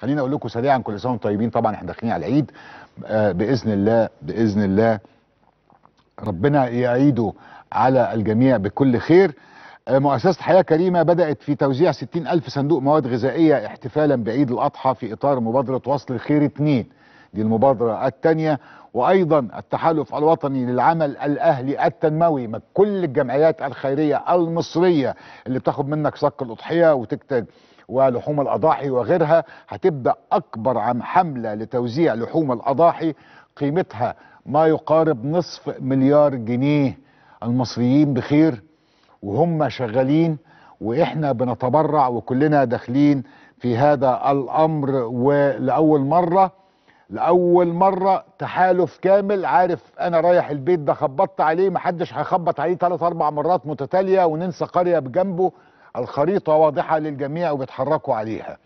خليني أقول لكم سريعا كل سنة وأنتم طيبين. طبعا إحنا داخلين على العيد آه بإذن الله بإذن الله ربنا يعيده على الجميع بكل خير. آه، مؤسسة حياة كريمة بدأت في توزيع 60 ألف صندوق مواد غذائية احتفالا بعيد الأضحى في إطار مبادرة وصل الخير 2 دي المبادرة الثانية وأيضا التحالف الوطني للعمل الأهلي التنموي كل الجمعيات الخيرية المصرية اللي بتاخد منك صك الأضحية وتكتب ولحوم الأضاحي وغيرها. هتبدأ أكبر عن حملة لتوزيع لحوم الأضاحي. قيمتها ما يقارب نصف مليار جنيه. المصريين بخير وهم شغالين وإحنا بنتبرع وكلنا داخلين في هذا الأمر. ولأول مرة لأول مرة تحالف كامل عارف أنا رايح البيت ده خبطت عليه محدش هيخبط عليه ثلاث أربع مرات متتالية وننسى قرية بجنبه. الخريطة واضحة للجميع وبيتحركوا عليها.